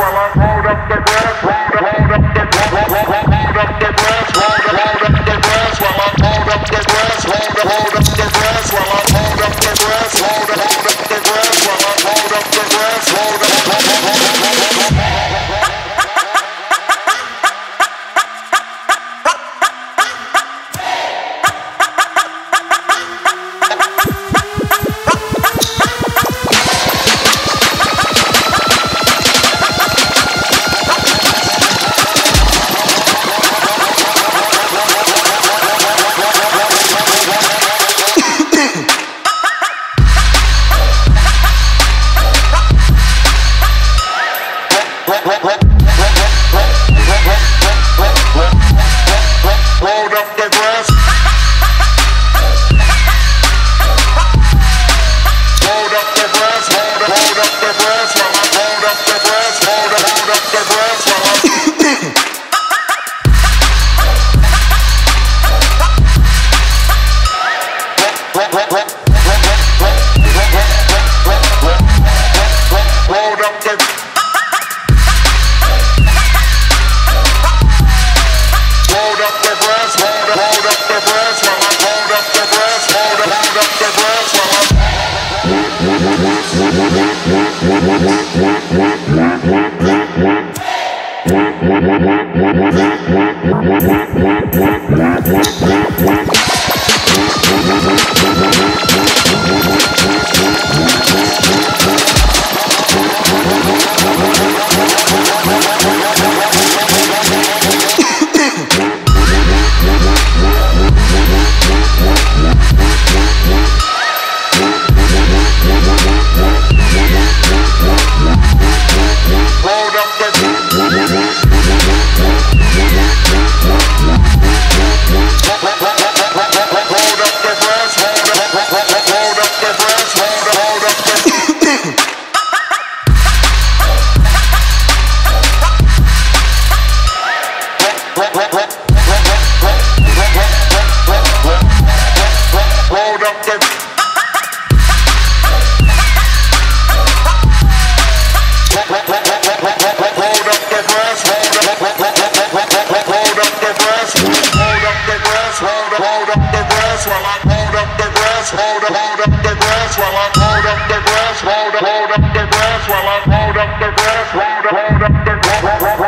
while I'm rolled up, rolled up the grass while I rolled up the grass, rolled up, rolled up the grass while I rolled up the grass, rolled up, rolled up the grass,